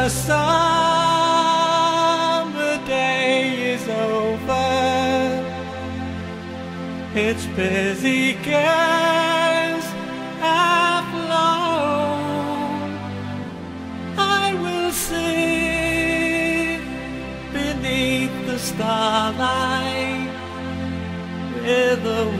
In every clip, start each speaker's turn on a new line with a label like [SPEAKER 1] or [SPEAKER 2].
[SPEAKER 1] the summer day is over, its busy cares have flown. I will sit beneath the starlight with a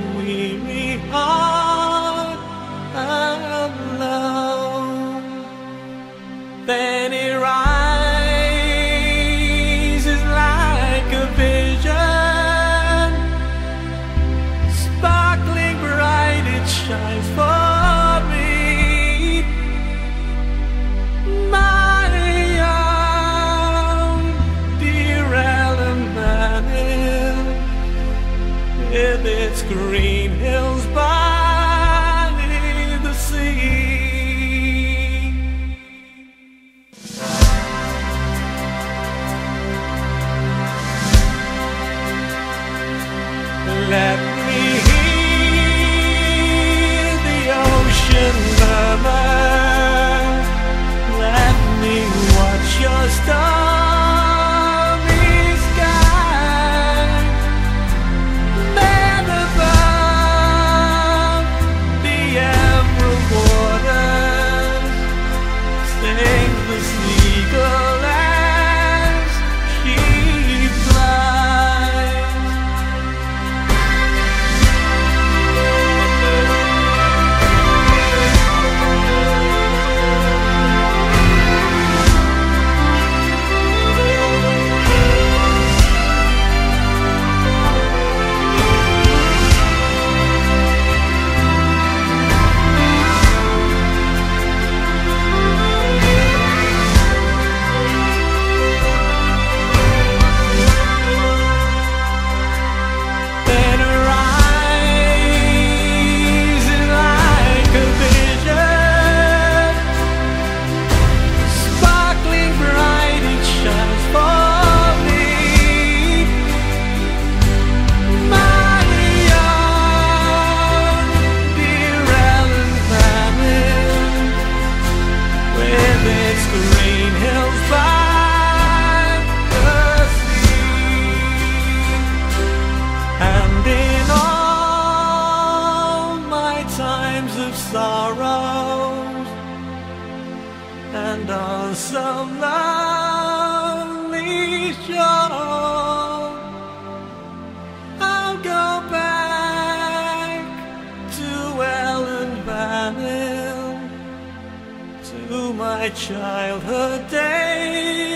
[SPEAKER 1] green hill. sorrows and on some lonely shore I'll go back to to my childhood days.